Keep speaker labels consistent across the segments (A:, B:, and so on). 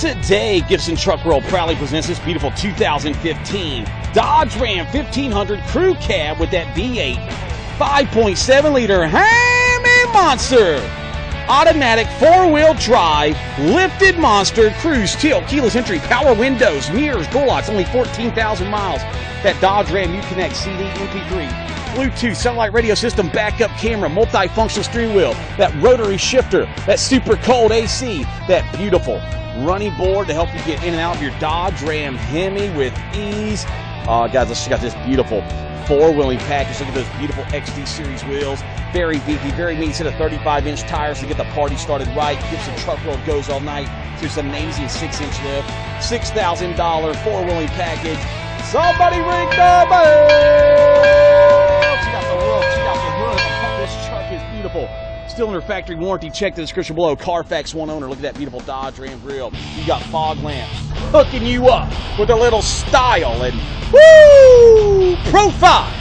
A: Today, Gibson Truck World proudly presents this beautiful 2015 Dodge Ram 1500 Crew Cab with that V8 5.7 liter Hemi Monster. Automatic four wheel drive, lifted monster, cruise, tilt, keyless entry, power windows, mirrors, door locks, only 14,000 miles. That Dodge Ram Uconnect CD MP3 Bluetooth, satellite radio system, backup camera, multifunctional steering wheel, that rotary shifter, that super cold AC, that beautiful running board to help you get in and out of your Dodge Ram Hemi with ease. Uh, guys, let's check out this beautiful four-wheeling package. Look at those beautiful XD Series wheels. Very beefy, very mean set of 35-inch tires to get the party started right. Gibson Truck World goes all night. It's an amazing six-inch lift. $6,000 four-wheeling package. Somebody ring the bell! Still under factory warranty. Check the description below. Carfax one owner. Look at that beautiful Dodge Ram grill. You got fog lamps hooking you up with a little style and woo profile.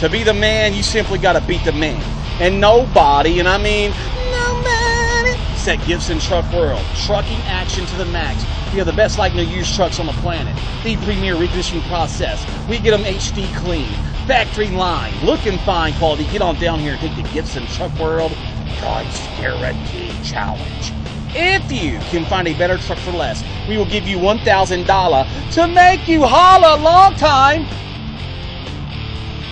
A: To be the man, you simply got to beat the man. And nobody, and I mean nobody, set Gibson Truck World. Trucking action to the max. We have the best like no used trucks on the planet. The premier reconditioning process. We get them HD clean. Factory line. Looking fine quality. Get on down here and take the Gibson Truck World guarantee challenge. If you can find a better truck for less, we will give you $1,000 to make you holla long time.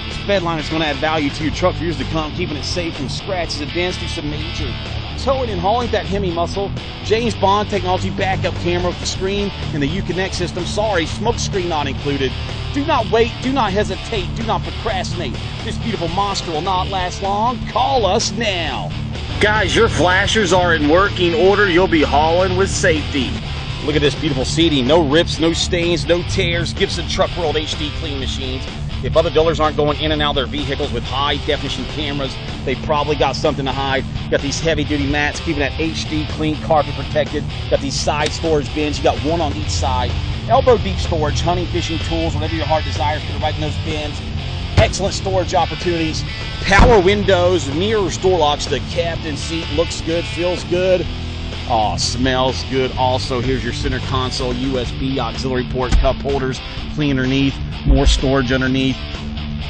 A: This bedliner is going to add value to your truck for years to come, keeping it safe from scratches dents through some major towing and hauling that Hemi muscle. James Bond technology backup camera with the screen and the Uconnect system. Sorry, smoke screen not included. Do not wait. Do not hesitate. Do not procrastinate. This beautiful monster will not last long. Call us now. Guys, your flashers are in working order. You'll be hauling with safety. Look at this beautiful seating. No rips, no stains, no tears. Gibson Truck World HD clean machines. If other dealers aren't going in and out of their vehicles with high definition cameras, they probably got something to hide. Got these heavy duty mats, keeping that HD clean carpet protected. Got these side storage bins. You got one on each side. Elbow deep storage, hunting, fishing tools, whatever your heart desires, put it right in those bins. Excellent storage opportunities. Power windows, mirrors, door locks. The captain seat looks good, feels good. Oh, smells good. Also, here's your center console, USB, auxiliary port, cup holders, clean underneath, more storage underneath.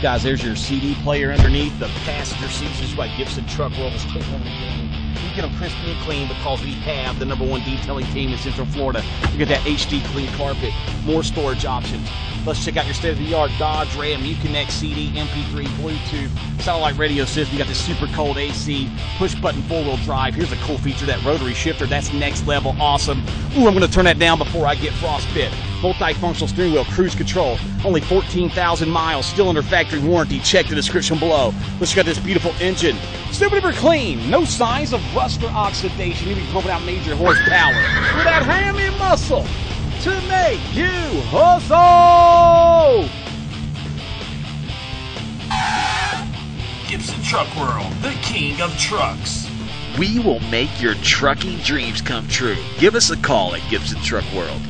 A: Guys, there's your CD player underneath. The passenger seats is what Gibson Truck game. We get them crispy and clean because we have the number one detailing team in Central Florida. You get that HD clean carpet, more storage options. Let's check out your state-of-the-art Dodge Ram Uconnect CD, MP3, Bluetooth, satellite radio system. You got this super cold AC, push-button four-wheel drive. Here's a cool feature, that rotary shifter. That's next level awesome. Ooh, I'm going to turn that down before I get frostbit. Multifunctional steering wheel, cruise control. Only 14,000 miles, still under factory warranty. Check the description below. Let's check out this beautiful engine. Super duper clean. No signs of rust or oxidation. Even pumping out major horsepower. With that Hemi muscle to make you hustle!
B: Gibson Truck World, the king of trucks.
C: We will make your trucking dreams come true. Give us a call at Gibson Truck World.